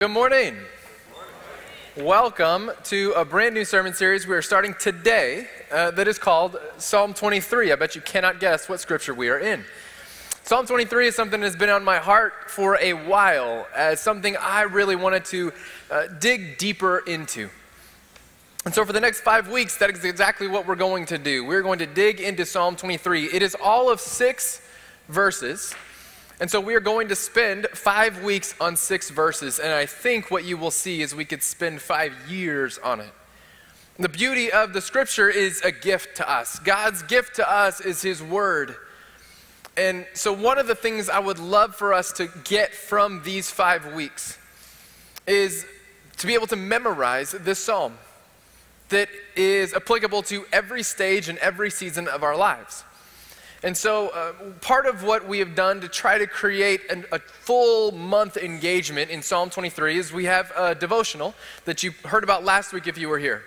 Good morning. Welcome to a brand new sermon series we are starting today uh, that is called Psalm 23. I bet you cannot guess what scripture we are in. Psalm 23 is something that has been on my heart for a while as something I really wanted to uh, dig deeper into. And so, for the next five weeks, that is exactly what we're going to do. We're going to dig into Psalm 23. It is all of six verses. And so we are going to spend five weeks on six verses, and I think what you will see is we could spend five years on it. The beauty of the scripture is a gift to us. God's gift to us is His Word. And so, one of the things I would love for us to get from these five weeks is to be able to memorize this psalm that is applicable to every stage and every season of our lives. And so, uh, part of what we have done to try to create an, a full month engagement in Psalm 23 is we have a devotional that you heard about last week if you were here.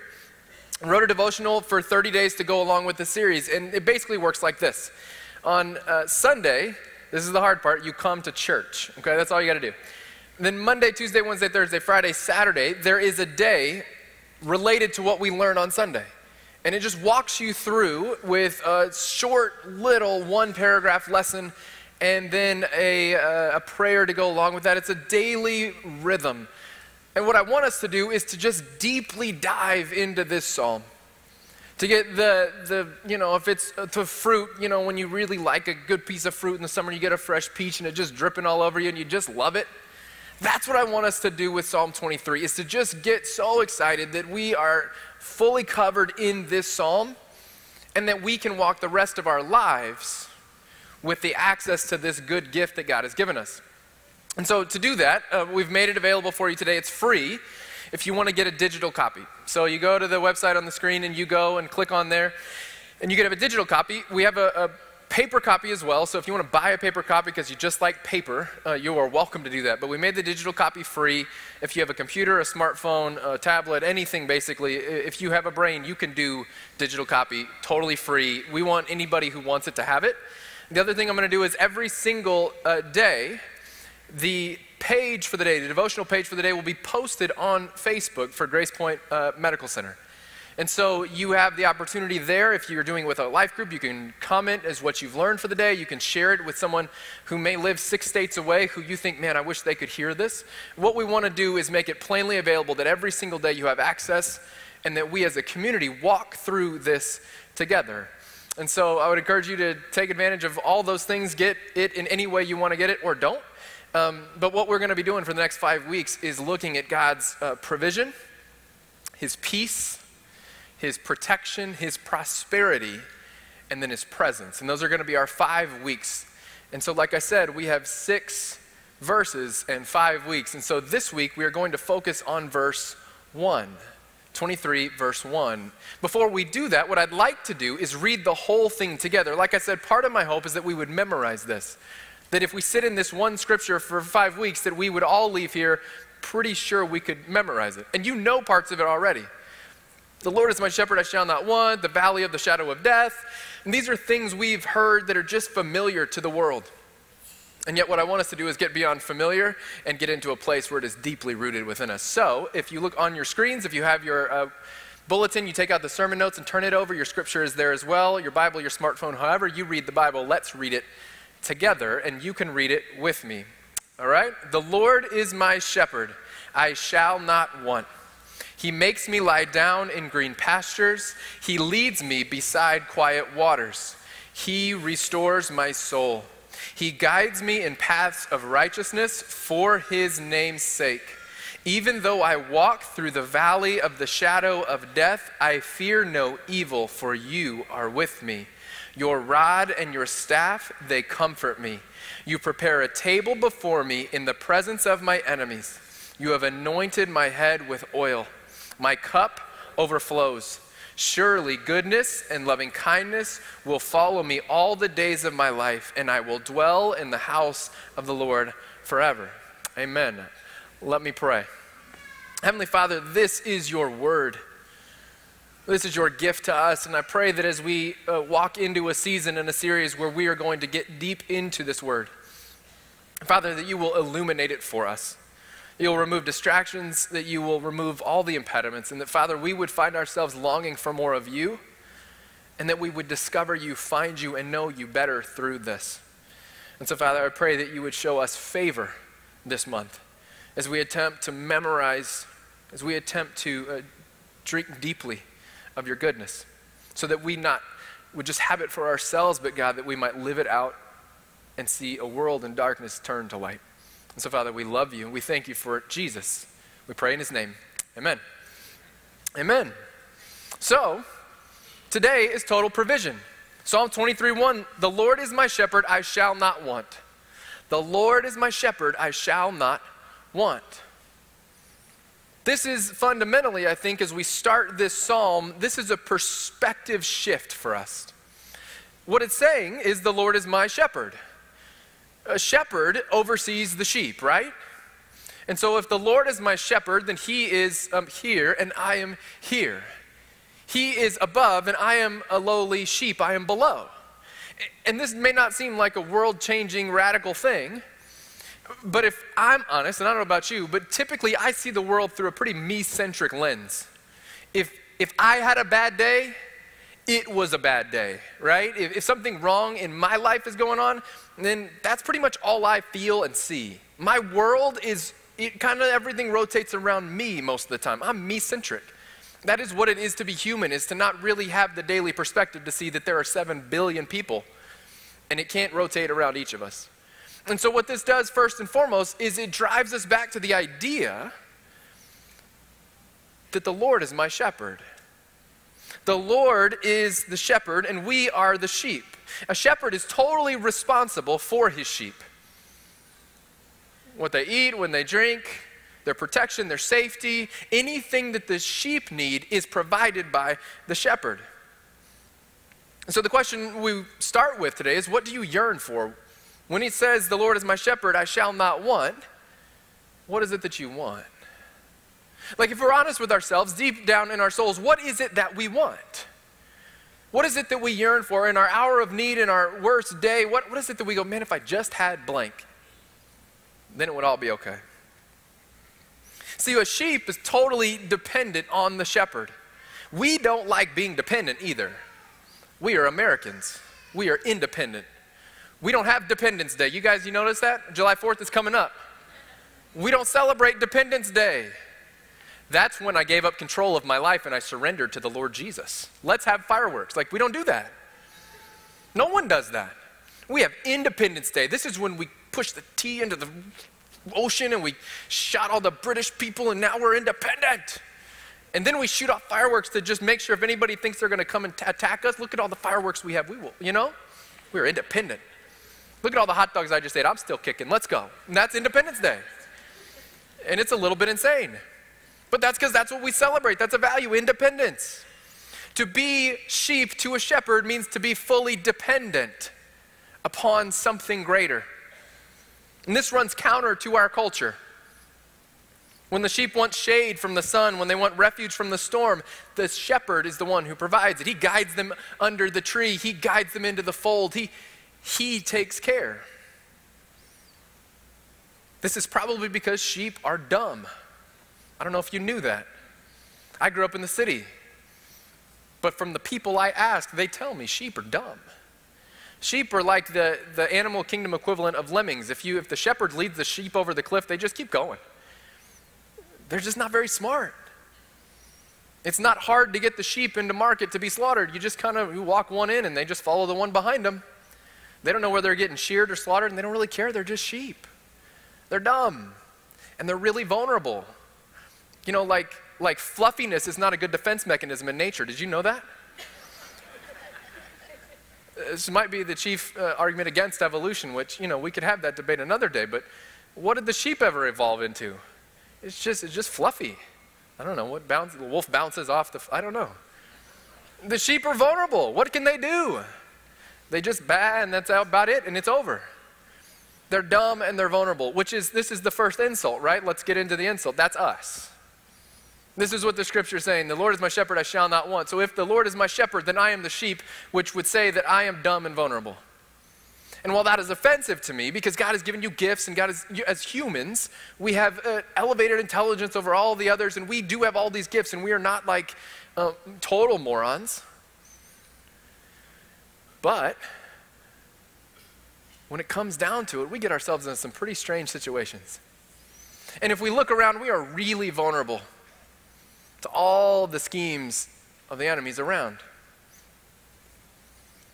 I wrote a devotional for 30 days to go along with the series, and it basically works like this. On uh, Sunday, this is the hard part, you come to church. Okay, that's all you got to do. then Monday, Tuesday, Wednesday, Thursday, Friday, Saturday, there is a day related to what we learn on Sunday. And it just walks you through with a short, little one paragraph lesson and then a, uh, a prayer to go along with that. It's a daily rhythm. And what I want us to do is to just deeply dive into this psalm. To get the, the, you know, if it's to fruit, you know, when you really like a good piece of fruit in the summer, you get a fresh peach and it just dripping all over you and you just love it. That's what I want us to do with Psalm 23, is to just get so excited that we are fully covered in this psalm and that we can walk the rest of our lives with the access to this good gift that God has given us. And so, to do that, uh, we've made it available for you today. It's free if you want to get a digital copy. So, you go to the website on the screen and you go and click on there, and you can have a digital copy. We have a, a paper copy as well. So if you want to buy a paper copy because you just like paper, uh, you are welcome to do that. But we made the digital copy free. If you have a computer, a smartphone, a tablet, anything basically, if you have a brain, you can do digital copy totally free. We want anybody who wants it to have it. The other thing I'm going to do is every single uh, day, the page for the day, the devotional page for the day, will be posted on Facebook for Grace Point uh, Medical Center. And so you have the opportunity there. If you're doing it with a life group, you can comment as what you've learned for the day. You can share it with someone who may live six states away who you think, man, I wish they could hear this. What we want to do is make it plainly available that every single day you have access and that we as a community walk through this together. And so I would encourage you to take advantage of all those things, get it in any way you want to get it or don't. Um, but what we're going to be doing for the next five weeks is looking at God's uh, provision, His peace, his protection, his prosperity, and then his presence. And those are going to be our five weeks. And so, like I said, we have six verses and five weeks. And so this week we are going to focus on verse 1. 23, verse 1. Before we do that, what I'd like to do is read the whole thing together. Like I said, part of my hope is that we would memorize this. That if we sit in this one scripture for five weeks, that we would all leave here pretty sure we could memorize it. And you know parts of it already. The Lord is my shepherd, I shall not want. The valley of the shadow of death. And these are things we've heard that are just familiar to the world. And yet, what I want us to do is get beyond familiar and get into a place where it is deeply rooted within us. So, if you look on your screens, if you have your uh, bulletin, you take out the sermon notes and turn it over. Your scripture is there as well. Your Bible, your smartphone, however you read the Bible, let's read it together, and you can read it with me. All right? The Lord is my shepherd, I shall not want. He makes me lie down in green pastures. He leads me beside quiet waters. He restores my soul. He guides me in paths of righteousness for his name's sake. Even though I walk through the valley of the shadow of death, I fear no evil, for you are with me. Your rod and your staff, they comfort me. You prepare a table before me in the presence of my enemies. You have anointed my head with oil. My cup overflows. Surely goodness and loving kindness will follow me all the days of my life, and I will dwell in the house of the Lord forever. Amen. Let me pray. Heavenly Father, this is your word. This is your gift to us, and I pray that as we uh, walk into a season and a series where we are going to get deep into this word, Father, that you will illuminate it for us You'll remove distractions, that you will remove all the impediments, and that, Father, we would find ourselves longing for more of you, and that we would discover you, find you, and know you better through this. And so, Father, I pray that you would show us favor this month as we attempt to memorize, as we attempt to uh, drink deeply of your goodness, so that we not would just have it for ourselves, but God, that we might live it out and see a world in darkness turn to light. And so, Father, we love you and we thank you for Jesus. We pray in his name. Amen. Amen. So, today is total provision. Psalm 23 1 The Lord is my shepherd, I shall not want. The Lord is my shepherd, I shall not want. This is fundamentally, I think, as we start this psalm, this is a perspective shift for us. What it's saying is, The Lord is my shepherd a shepherd oversees the sheep, right? And so if the Lord is my shepherd, then he is um, here and I am here. He is above and I am a lowly sheep, I am below. And this may not seem like a world changing radical thing, but if I'm honest, and I don't know about you, but typically I see the world through a pretty me centric lens. If, if I had a bad day, it was a bad day, right? If, if something wrong in my life is going on, then that's pretty much all I feel and see. My world is, it kind of everything rotates around me most of the time. I'm me centric. That is what it is to be human, is to not really have the daily perspective to see that there are seven billion people and it can't rotate around each of us. And so, what this does, first and foremost, is it drives us back to the idea that the Lord is my shepherd. The Lord is the shepherd, and we are the sheep. A shepherd is totally responsible for his sheep. What they eat, when they drink, their protection, their safety, anything that the sheep need is provided by the shepherd. And so the question we start with today is what do you yearn for? When he says, The Lord is my shepherd, I shall not want, what is it that you want? Like, if we're honest with ourselves, deep down in our souls, what is it that we want? What is it that we yearn for in our hour of need, in our worst day? What, what is it that we go, man, if I just had blank, then it would all be okay? See, a sheep is totally dependent on the shepherd. We don't like being dependent either. We are Americans, we are independent. We don't have Dependence Day. You guys, you notice that? July 4th is coming up. We don't celebrate Dependence Day. That's when I gave up control of my life and I surrendered to the Lord Jesus. Let's have fireworks. Like, we don't do that. No one does that. We have Independence Day. This is when we push the tea into the ocean and we shot all the British people and now we're independent. And then we shoot off fireworks to just make sure if anybody thinks they're going to come and attack us, look at all the fireworks we have. We will, you know? We're independent. Look at all the hot dogs I just ate. I'm still kicking. Let's go. And that's Independence Day. And it's a little bit insane. But that's because that's what we celebrate. That's a value independence. To be sheep to a shepherd means to be fully dependent upon something greater. And this runs counter to our culture. When the sheep want shade from the sun, when they want refuge from the storm, the shepherd is the one who provides it. He guides them under the tree, he guides them into the fold, he, he takes care. This is probably because sheep are dumb. I don't know if you knew that. I grew up in the city. But from the people I ask, they tell me sheep are dumb. Sheep are like the, the animal kingdom equivalent of lemmings. If, you, if the shepherd leads the sheep over the cliff, they just keep going. They're just not very smart. It's not hard to get the sheep into market to be slaughtered. You just kind of you walk one in and they just follow the one behind them. They don't know where they're getting sheared or slaughtered and they don't really care. They're just sheep. They're dumb and they're really vulnerable. You know, like, like fluffiness is not a good defense mechanism in nature. Did you know that? this might be the chief uh, argument against evolution, which, you know, we could have that debate another day, but what did the sheep ever evolve into? It's just, it's just fluffy. I don't know what bounce, the wolf bounces off the, I don't know. The sheep are vulnerable. What can they do? They just baa and that's about it and it's over. They're dumb and they're vulnerable, which is, this is the first insult, right? Let's get into the insult. That's us. This is what the scripture is saying The Lord is my shepherd, I shall not want. So if the Lord is my shepherd, then I am the sheep, which would say that I am dumb and vulnerable. And while that is offensive to me, because God has given you gifts and God is, as humans, we have uh, elevated intelligence over all the others, and we do have all these gifts, and we are not like uh, total morons. But when it comes down to it, we get ourselves in some pretty strange situations. And if we look around, we are really vulnerable to all the schemes of the enemies around.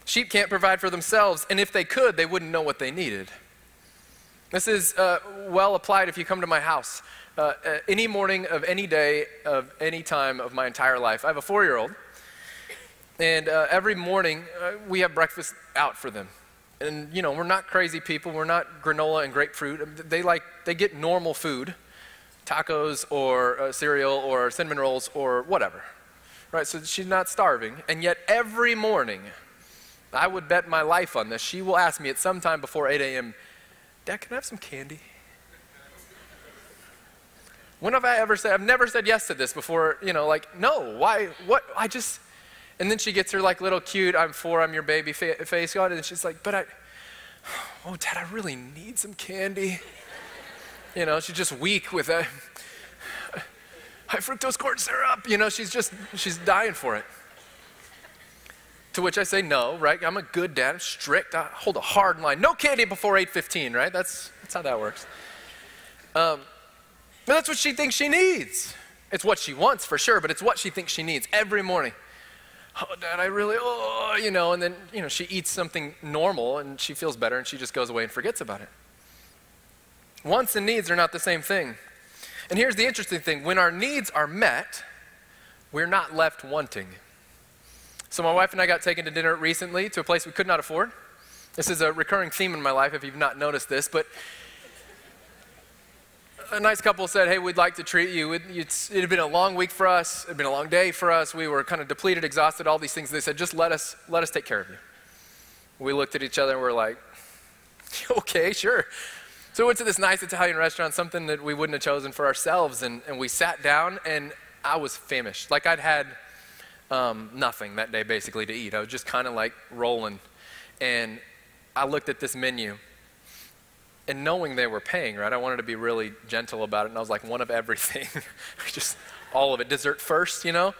Sheep can't provide for themselves, and if they could, they wouldn't know what they needed. This is uh, well applied if you come to my house. Uh, uh any morning of any day of any time of my entire life. I have a four year old, and uh, every morning uh, we have breakfast out for them. And, you know, we're not crazy people. We're not granola and grapefruit. They like, they get normal food tacos or uh, cereal or cinnamon rolls or whatever. Right? So she's not starving. And yet every morning, I would bet my life on this. She will ask me at some time before 8 a.m., Dad, can I have some candy? When have I ever said, I've never said yes to this before, you know, like, no, why, what, I just, and then she gets her like little cute, I'm four, I'm your baby fa- face on, and she's like, but I, oh, Dad, I really need some candy. You know, she's just weak with a high fructose corn syrup. You know, she's just, she's dying for it. To which I say no, right? I'm a good dad, I'm strict. I hold a hard line. No candy before 8:15, right? That's that's how that works. Um, but that's what she thinks she needs. It's what she wants for sure, but it's what she thinks she needs every morning. Oh, Dad, I really, oh, you know, and then you know she eats something normal and she feels better and she just goes away and forgets about it. Wants and needs are not the same thing. And here's the interesting thing: when our needs are met, we're not left wanting. So, my wife and I got taken to dinner recently to a place we could not afford. This is a recurring theme in my life if you've not noticed this, but a nice couple said, Hey, we'd like to treat you. It, had been a long week for us, it had been a long day for us. We were kind of depleted, exhausted, all these things. They said, Just let us, let us take care of you. We looked at each other and we are like, Okay, sure. So we went to this nice Italian restaurant, something that we wouldn't have chosen for ourselves, and, and we sat down, and I was famished. Like I'd had um, nothing that day basically to eat. I was just kind of like rolling. And I looked at this menu. And knowing they were paying, right, I wanted to be really gentle about it. And I was like, one of everything. just all of it. Dessert first, you know?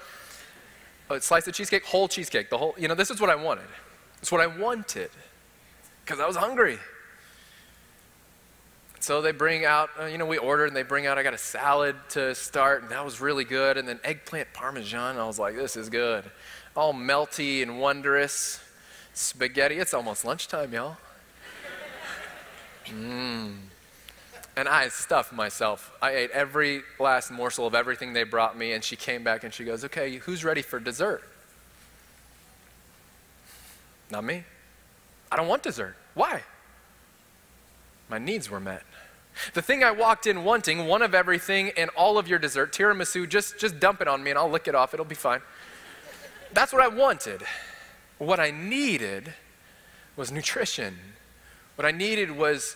A slice of cheesecake, whole cheesecake, the whole, you know, this is what I wanted. It's what I wanted because I was hungry. So they bring out, uh, you know, we ordered and they bring out, I got a salad to start, and that was really good. And then eggplant parmesan, I was like, this is good. All melty and wondrous. Spaghetti, it's almost lunchtime, y'all. Mmm. And I stuffed myself. I ate every last morsel of everything they brought me, and she came back and she goes, okay, who's ready for dessert? Not me. I don't want dessert. Why? My needs were met. The thing I walked in wanting, one of everything and all of your dessert, tiramisu, just, just dump it on me and I'll lick it off. It'll be fine. That's what I wanted. What I needed was nutrition. What I needed was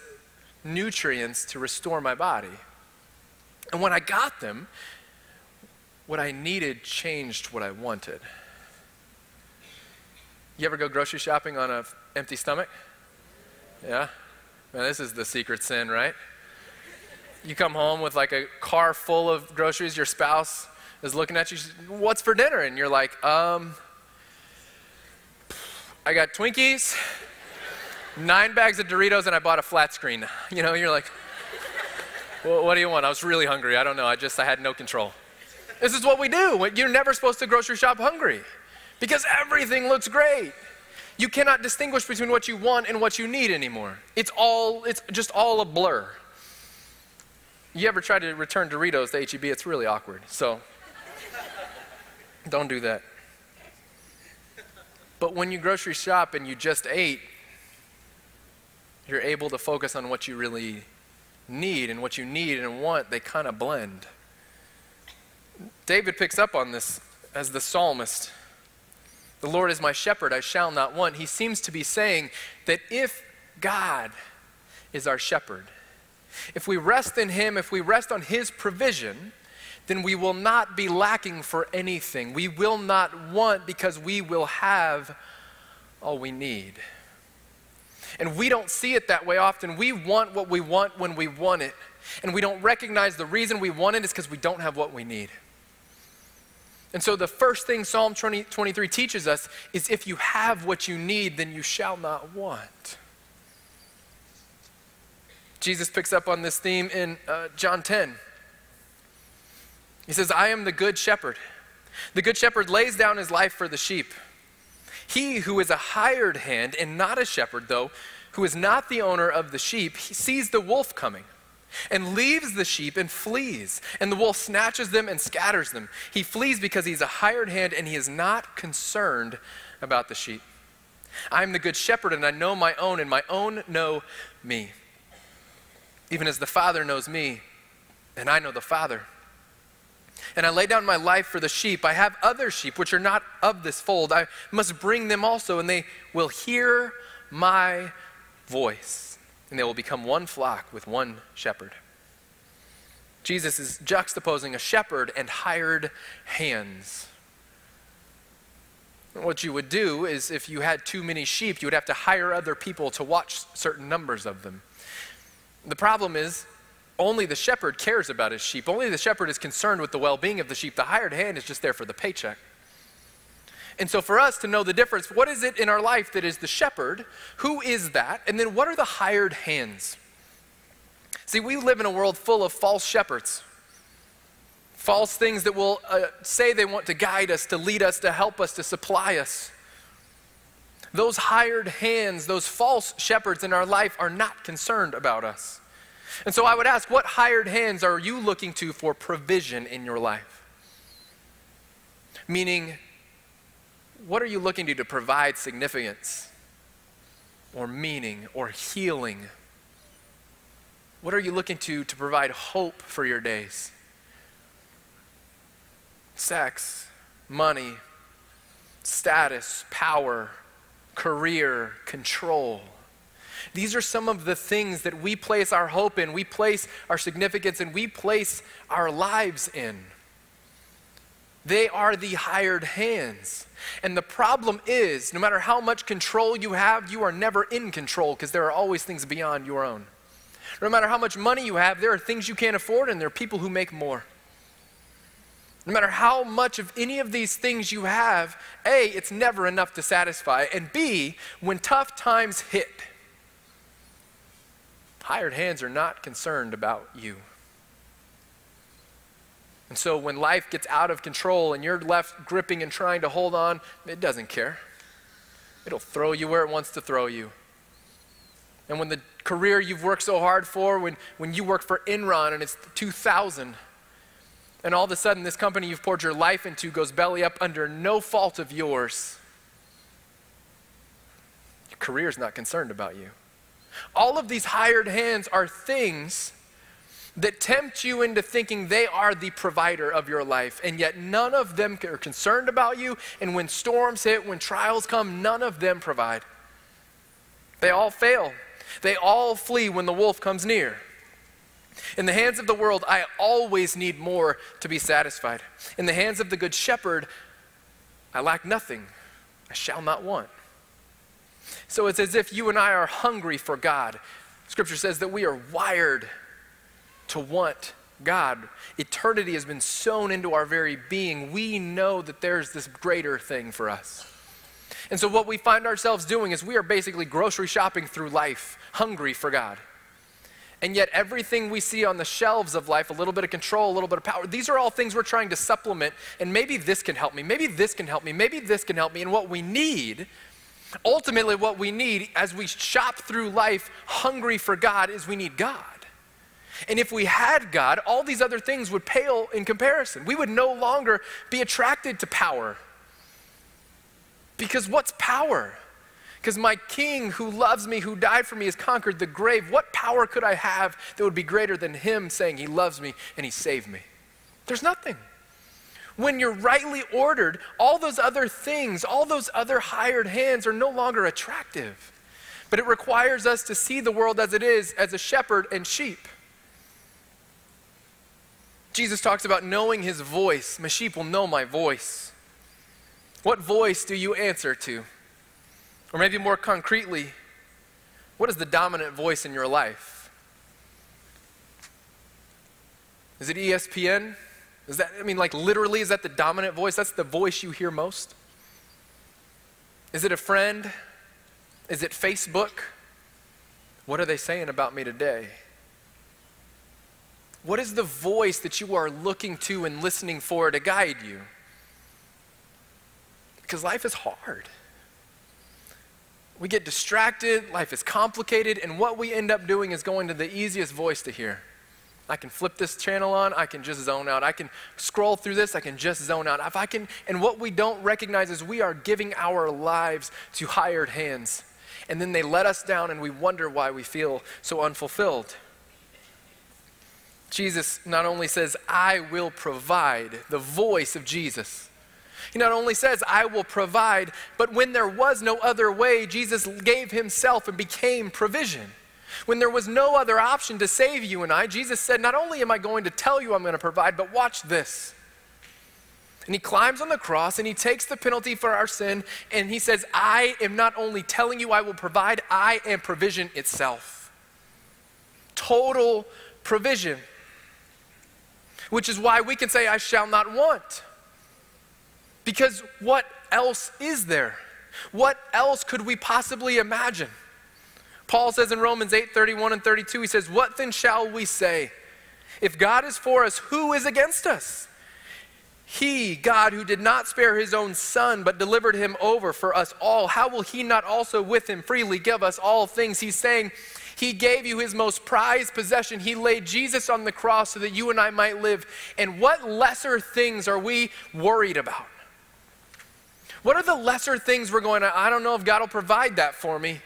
nutrients to restore my body. And when I got them, what I needed changed what I wanted. You ever go grocery shopping on an empty stomach? Yeah? Man, this is the secret sin, right? You come home with like a car full of groceries, your spouse is looking at you, what's for dinner? And you're like, um, I got Twinkies, nine bags of Doritos, and I bought a flat screen. You know, you're like, well, what do you want? I was really hungry. I don't know. I just, I had no control. This is what we do. You're never supposed to grocery shop hungry because everything looks great. You cannot distinguish between what you want and what you need anymore. It's all, it's just all a blur. You ever try to return Doritos to HEB? It's really awkward. So don't do that. But when you grocery shop and you just ate, you're able to focus on what you really need, and what you need and want, they kind of blend. David picks up on this as the psalmist. The Lord is my shepherd, I shall not want. He seems to be saying that if God is our shepherd, if we rest in Him, if we rest on His provision, then we will not be lacking for anything. We will not want because we will have all we need. And we don't see it that way often. We want what we want when we want it. And we don't recognize the reason we want it is because we don't have what we need. And so, the first thing Psalm 20, 23 teaches us is if you have what you need, then you shall not want. Jesus picks up on this theme in uh, John 10. He says, I am the good shepherd. The good shepherd lays down his life for the sheep. He who is a hired hand and not a shepherd, though, who is not the owner of the sheep, he sees the wolf coming and leaves the sheep and flees. And the wolf snatches them and scatters them. He flees because he's a hired hand and he is not concerned about the sheep. I am the good shepherd and I know my own, and my own know me. Even as the Father knows me, and I know the Father. And I lay down my life for the sheep. I have other sheep which are not of this fold. I must bring them also, and they will hear my voice, and they will become one flock with one shepherd. Jesus is juxtaposing a shepherd and hired hands. What you would do is if you had too many sheep, you would have to hire other people to watch certain numbers of them. The problem is, only the shepherd cares about his sheep. Only the shepherd is concerned with the well being of the sheep. The hired hand is just there for the paycheck. And so, for us to know the difference, what is it in our life that is the shepherd? Who is that? And then, what are the hired hands? See, we live in a world full of false shepherds, false things that will uh, say they want to guide us, to lead us, to help us, to supply us. Those hired hands, those false shepherds in our life are not concerned about us. And so I would ask, what hired hands are you looking to for provision in your life? Meaning, what are you looking to to provide significance or meaning or healing? What are you looking to to provide hope for your days? Sex, money, status, power, career, control. These are some of the things that we place our hope in, we place our significance in, we place our lives in. They are the hired hands. And the problem is, no matter how much control you have, you are never in control because there are always things beyond your own. No matter how much money you have, there are things you can't afford and there are people who make more. No matter how much of any of these things you have, A, it's never enough to satisfy. And B, when tough times hit, hired hands are not concerned about you. And so when life gets out of control and you're left gripping and trying to hold on, it doesn't care. It'll throw you where it wants to throw you. And when the career you've worked so hard for, when, when you work for Enron and it's 2000, and all of a sudden this company you've poured your life into goes belly up under no fault of yours, your career's not concerned about you. All of these hired hands are things that tempt you into thinking they are the provider of your life, and yet none of them are concerned about you. And when storms hit, when trials come, none of them provide. They all fail. They all flee when the wolf comes near. In the hands of the world, I always need more to be satisfied. In the hands of the Good Shepherd, I lack nothing. I shall not want. So it's as if you and I are hungry for God. Scripture says that we are wired to want God. Eternity has been sown into our very being. We know that there's this greater thing for us. And so, what we find ourselves doing is we are basically grocery shopping through life, hungry for God. And yet, everything we see on the shelves of life, a little bit of control, a little bit of power, these are all things we're trying to supplement. And maybe this can help me. Maybe this can help me. Maybe this can help me. And what we need, ultimately, what we need as we shop through life hungry for God is we need God. And if we had God, all these other things would pale in comparison. We would no longer be attracted to power. Because what's power? Because my king who loves me, who died for me, has conquered the grave. What power could I have that would be greater than him saying he loves me and he saved me? There's nothing. When you're rightly ordered, all those other things, all those other hired hands are no longer attractive. But it requires us to see the world as it is, as a shepherd and sheep. Jesus talks about knowing his voice. My sheep will know my voice. What voice do you answer to? Or maybe more concretely, What is the dominant voice in your life? Is it ESPN? Is that, I mean, like literally, is that the dominant voice? That's the voice you hear most? Is it a friend? Is it Facebook? What are they saying about me today? What is the voice that you are looking to and listening for to guide you? Because life is hard. We get distracted, life is complicated, and what we end up doing is going to the easiest voice to hear. I can flip this channel on, I can just zone out. I can scroll through this, I can just zone out. If I can, and what we don't recognize is we are giving our lives to hired hands. And then they let us down and we wonder why we feel so unfulfilled. Jesus not only says, I will provide, the voice of Jesus. He not only says, I will provide, but when there was no other way, Jesus gave himself and became provision. When there was no other option to save you and I, Jesus said, Not only am I going to tell you I'm going to provide, but watch this. And he climbs on the cross and he takes the penalty for our sin and he says, I am not only telling you I will provide, I am provision itself. Total provision. Which is why we can say, I shall not want. Because what else is there? What else could we possibly imagine? Paul says in Romans 8 31 and 32, he says, What then shall we say? If God is for us, who is against us? He, God, who did not spare his own son, but delivered him over for us all, how will he not also with him freely give us all things? He's saying, He gave you his most prized possession. He laid Jesus on the cross so that you and I might live. And what lesser things are we worried about? What are the lesser things we're going to, I don't know if God will provide that for me.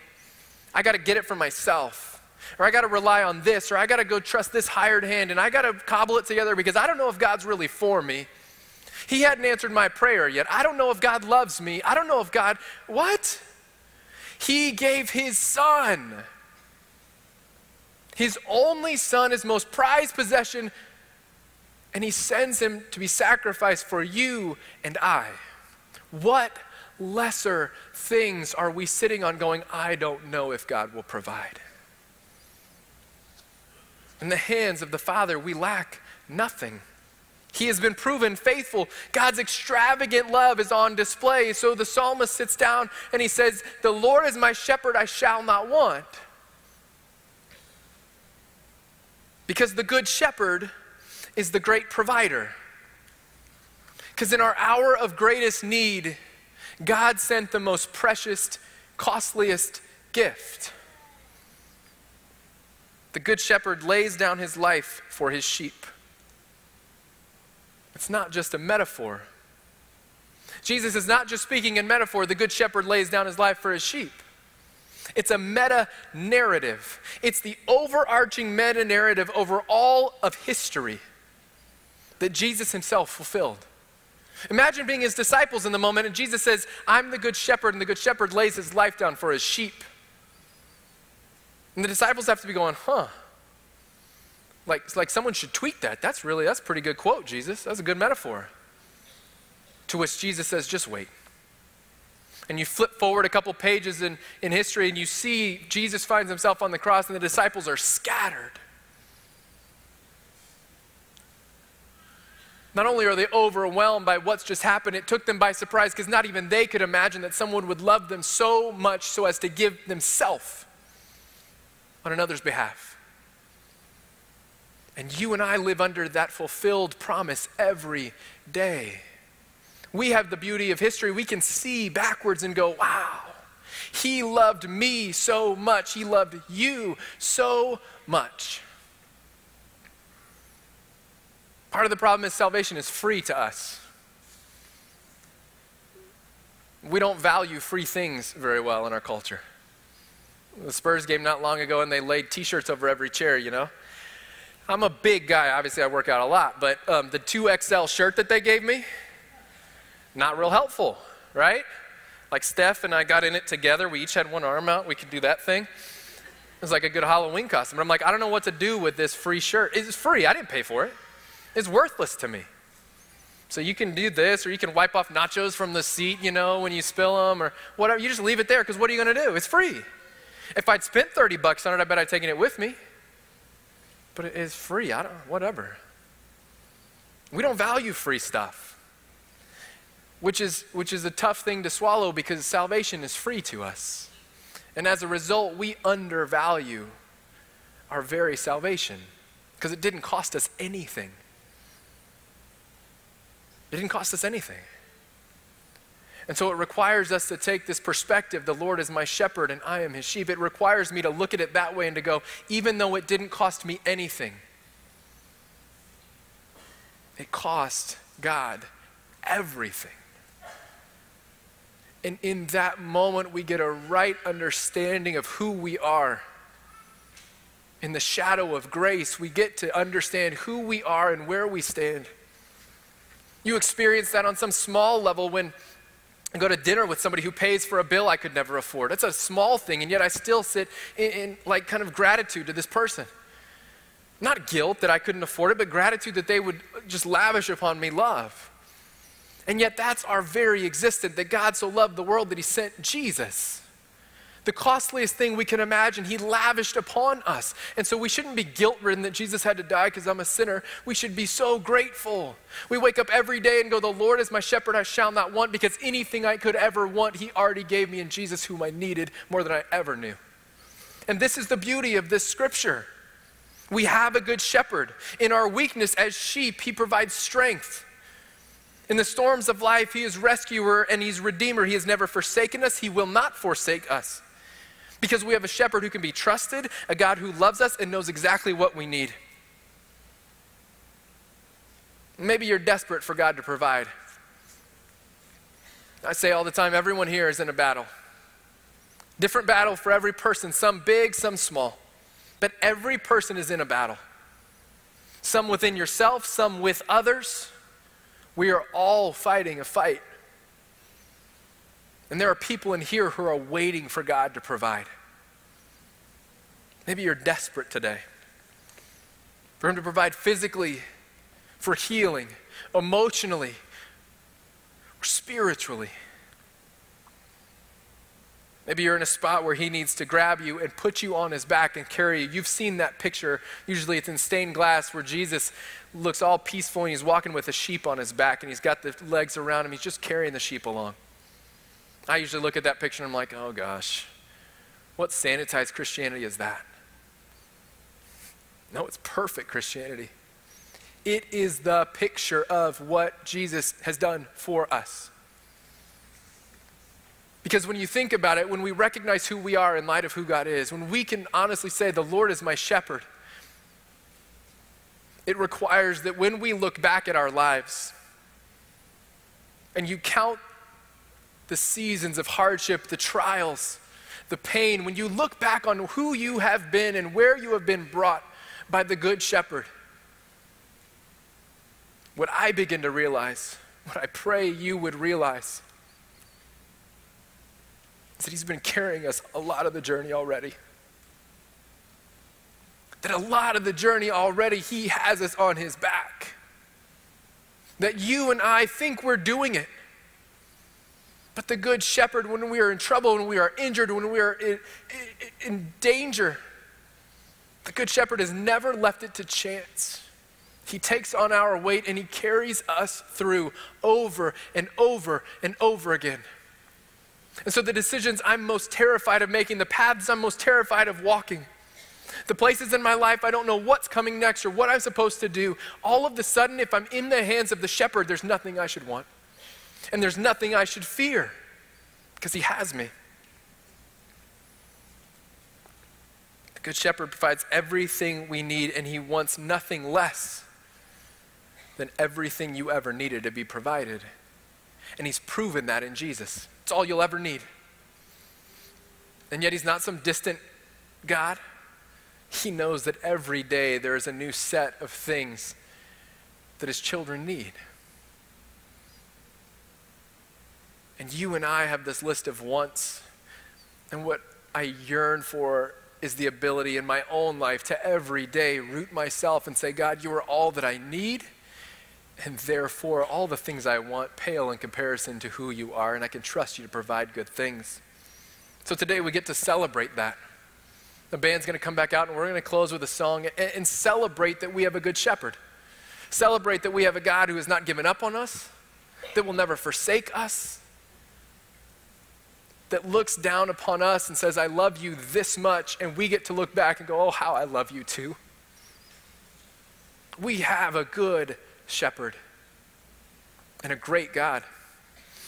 I got to get it for myself. Or I got to rely on this, or I got to go trust this hired hand, and I got to cobble it together because I don't know if God's really for me. He hadn't answered my prayer yet. I don't know if God loves me. I don't know if God, what? He gave his son. His only son, his most prized possession, and he sends him to be sacrificed for you and I. What lesser things are we sitting on going, I don't know if God will provide? In the hands of the Father, we lack nothing. He has been proven faithful. God's extravagant love is on display. So the psalmist sits down and he says, The Lord is my shepherd, I shall not want. Because the good shepherd is the great provider. Because in our hour of greatest need, God sent the most precious, costliest gift. The Good Shepherd lays down his life for his sheep. It's not just a metaphor. Jesus is not just speaking in metaphor, the Good Shepherd lays down his life for his sheep. It's a meta narrative, it's the overarching meta narrative over all of history that Jesus himself fulfilled. Imagine being his disciples in the moment, and Jesus says, I'm the good shepherd, and the good shepherd lays his life down for his sheep. And the disciples have to be going, huh? Like, like someone should tweet that. That's really, that's a pretty good quote, Jesus. That's a good metaphor. To which Jesus says, just wait. And you flip forward a couple pages in, in history, and you see Jesus finds himself on the cross, and the disciples are scattered. Not only are they overwhelmed by what's just happened, it took them by surprise because not even they could imagine that someone would love them so much so as to give themselves on another's behalf. And you and I live under that fulfilled promise every day. We have the beauty of history. We can see backwards and go, wow, he loved me so much. He loved you so much. Part of the problem is salvation is free to us. We don't value free things very well in our culture. The Spurs game not long ago, and they laid t shirts over every chair, you know? I'm a big guy. Obviously, I work out a lot, but um, the 2XL shirt that they gave me, not real helpful, right? Like Steph and I got in it together. We each had one arm out. We could do that thing. It was like a good Halloween costume. But I'm like, I don't know what to do with this free shirt. It's free. I didn't pay for it is worthless to me. So you can do this, or you can wipe off nachos from the seat, you know, when you spill them, or whatever. You just leave it there because what are you going to do? It's free. If I'd spent 30 bucks on it, I bet I'd taken it with me. But it is free. I don't, whatever. We don't value free stuff, which is, which is a tough thing to swallow because salvation is free to us. And as a result, we undervalue our very salvation because it didn't cost us anything. It didn't cost us anything. And so it requires us to take this perspective the Lord is my shepherd and I am his sheep. It requires me to look at it that way and to go, even though it didn't cost me anything, it cost God everything. And in that moment, we get a right understanding of who we are. In the shadow of grace, we get to understand who we are and where we stand. You experience that on some small level when I go to dinner with somebody who pays for a bill I could never afford. That's a small thing, and yet I still sit in, in like kind of gratitude to this person. Not guilt that I couldn't afford it, but gratitude that they would just lavish upon me love. And yet, that's our very existence that God so loved the world that He sent Jesus. The costliest thing we can imagine, He lavished upon us. And so we shouldn't be guilt ridden that Jesus had to die because I'm a sinner. We should be so grateful. We wake up every day and go, The Lord is my shepherd, I shall not want, because anything I could ever want, He already gave me in Jesus, whom I needed more than I ever knew. And this is the beauty of this scripture. We have a good shepherd. In our weakness as sheep, he provides strength. In the storms of life, he is rescuer and he's redeemer. He has never forsaken us, he will not forsake us. Because we have a shepherd who can be trusted, a God who loves us and knows exactly what we need. Maybe you're desperate for God to provide. I say all the time everyone here is in a battle. Different battle for every person, some big, some small. But every person is in a battle. Some within yourself, some with others. We are all fighting a fight. And there are people in here who are waiting for God to provide. Maybe you're desperate today for Him to provide physically, for healing, emotionally, or spiritually. Maybe you're in a spot where he needs to grab you and put you on his back and carry you. You've seen that picture. Usually it's in stained glass where Jesus looks all peaceful and he's walking with a sheep on his back and he's got the legs around him. He's just carrying the sheep along. I usually look at that picture and I'm like, oh gosh, what sanitized Christianity is that? No, it's perfect Christianity. It is the picture of what Jesus has done for us. Because when you think about it, when we recognize who we are in light of who God is, when we can honestly say, The Lord is my shepherd, it requires that when we look back at our lives and you count the seasons of hardship, the trials, the pain, when you look back on who you have been and where you have been brought by the Good Shepherd, what I begin to realize, what I pray you would realize, is that He's been carrying us a lot of the journey already. That a lot of the journey already He has us on His back. That you and I think we're doing it. But the Good Shepherd, when we are in trouble, when we are injured, when we are in, in, danger, the Good Shepherd has never left it to chance. He takes on our weight and he carries us through over and over and over again. And so, the decisions I'm most terrified of making, the paths I'm most terrified of walking, the places in my life I don't know what's coming next or what I'm supposed to do, all of the sudden, if I'm in the hands of the shepherd, there's nothing I should want. And there's nothing I should fear because he has me. The Good Shepherd provides everything we need, and he wants nothing less than everything you ever needed to be provided. And he's proven that in Jesus. It's all you'll ever need. And yet, He's not some distant God. He knows that every day there is a new set of things that His children need. And you and I have this list of wants. And what I yearn for is the ability in my own life to every day root myself and say, God, you are all that I need and therefore all the things I want pale in comparison to who you are, and I can trust you to provide good things. So today we get to celebrate that. The band's going to come back out and we're going to close with a song and, and celebrate that we have a good shepherd. Celebrate that we have a God who has not given up on us, that will never forsake us, that looks down upon us and says, I love you this much, and we get to look back and go, Oh, how I love you too. We have a good shepherd and a great God.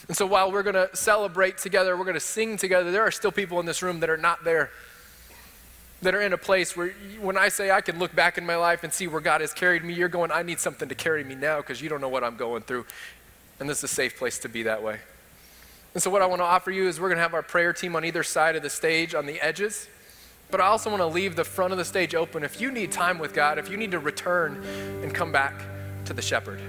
And so while we're going to celebrate together, we're going to sing together, there are still people in this room that are not there. That are in a place where when I say I can look back in my life and see where God has carried me, you're going, I need something to carry me now because you don't know what I'm going through. And this is a safe place to be that way. And so, what I want to offer you is we're going to have our prayer team on either side of the stage on the edges. But I also want to leave the front of the stage open. If you need time with God, if you need to return and come back to the shepherd.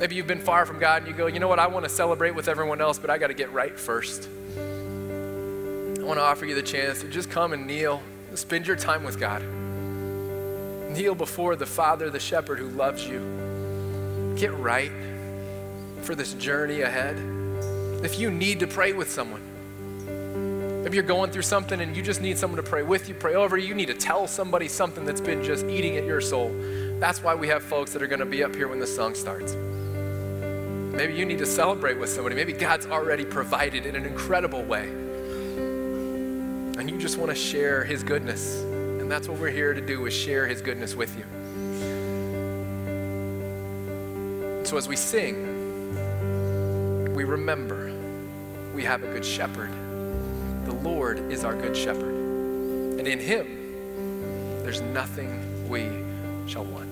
Maybe you've been far from God and you go, you know what, I want to celebrate with everyone else, but I got to get right first. I want to offer you the chance to just come and kneel, spend your time with God. Kneel before the Father, the shepherd who loves you. Get right for this journey ahead. If you need to pray with someone, if you're going through something and you just need someone to pray with you, pray over you, you need to tell somebody something that's been just eating at your soul. That's why we have folks that are going to be up here when the song starts. Maybe you need to celebrate with somebody. Maybe God's already provided in an incredible way. And you just want to share his goodness. And that's what we're here to do is share his goodness with you. So as we sing, we remember we have a good shepherd. The Lord is our good shepherd. And in him, there's nothing we shall want.